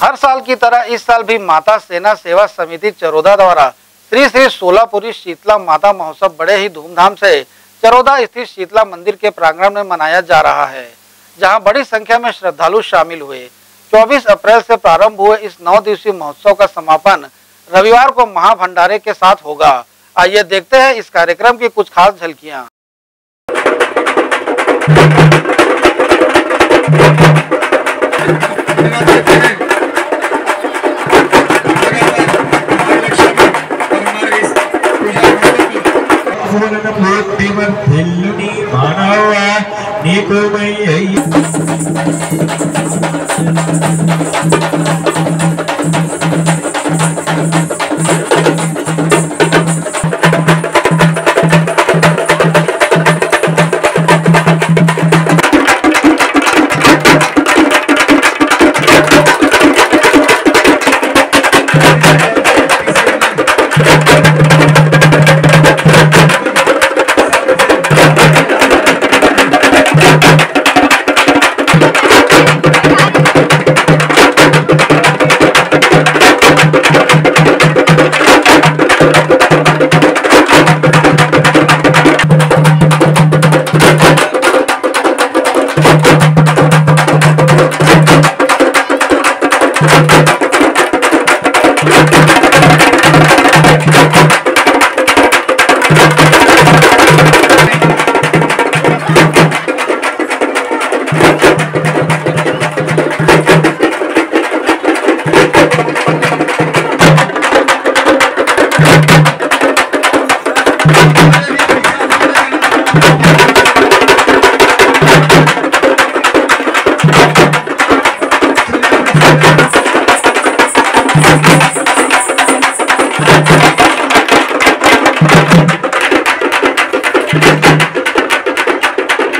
हर साल की तरह इस साल भी माता सेना सेवा समिति चरोदा द्वारा श्री श्री सोलापुरी शीतला माता महोत्सव बड़े ही धूमधाम से चरोदा स्थित शीतला मंदिर के प्रांगण में मनाया जा रहा है, जहाँ बड़ी संख्या में श्रद्धालु शामिल हुए। 24 अप्रैल से प्रारंभ हुए इस नौ दिवसीय महोत्सव का समापन रविवार को महाभंडारे के साथ होगा। आइए देखते हैं इस कार्यक्रम की कुछ खास झलकियाँ। భక్తిమ తెల్లుని మానవ నీకుమయ్య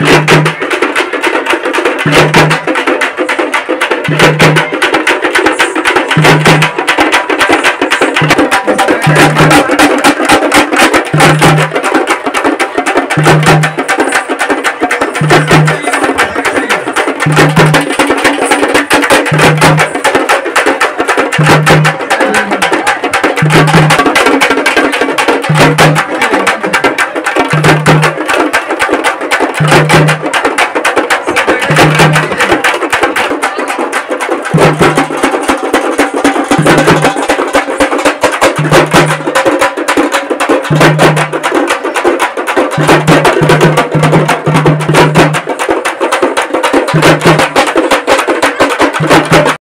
Thank you.